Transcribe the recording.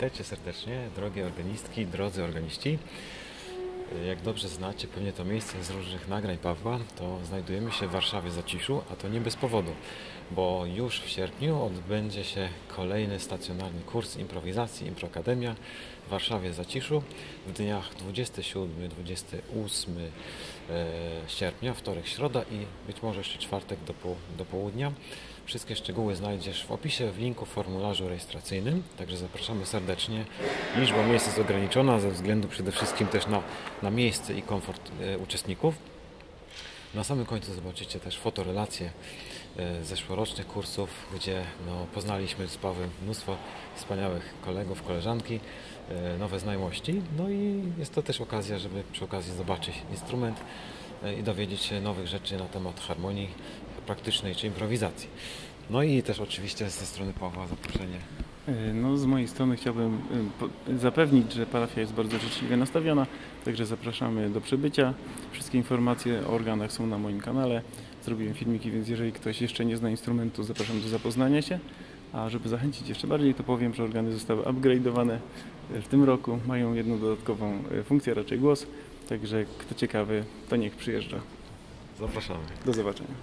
Witajcie serdecznie, drogie organistki, drodzy organiści. Jak dobrze znacie pewnie to miejsce z różnych nagrań Pawła, to znajdujemy się w Warszawie Zaciszu, a to nie bez powodu, bo już w sierpniu odbędzie się kolejny stacjonarny kurs improwizacji Improakademia w Warszawie Zaciszu w dniach 27-28 e, sierpnia, wtorek, środa i być może jeszcze czwartek do, do południa. Wszystkie szczegóły znajdziesz w opisie, w linku w formularzu rejestracyjnym, także zapraszamy serdecznie. Liczba miejsc jest ograniczona ze względu przede wszystkim też na, na miejsce i komfort e, uczestników. Na samym końcu zobaczycie też fotorelacje e, zeszłorocznych kursów, gdzie no, poznaliśmy z Pawłem mnóstwo wspaniałych kolegów, koleżanki, e, nowe znajomości. No i jest to też okazja, żeby przy okazji zobaczyć instrument i dowiedzieć się nowych rzeczy na temat harmonii praktycznej czy improwizacji. No i też oczywiście ze strony Pawła zaproszenie E, No, z mojej strony chciałbym e, zapewnić, że parafia jest bardzo życzliwie nastawiona, także zapraszamy do przybycia. Wszystkie informacje o organach są na moim kanale. Zrobiłem filmiki, więc jeżeli ktoś jeszcze nie zna instrumentu, zapraszam do zapoznania się. A żeby zachęcić jeszcze bardziej, to powiem, że organy zostały upgrade'owane w tym roku. Mają jedną dodatkową e, funkcję, raczej głos. Także kto ciekawy, to niech przyjeżdża. zapraszamy. Do zobaczenia.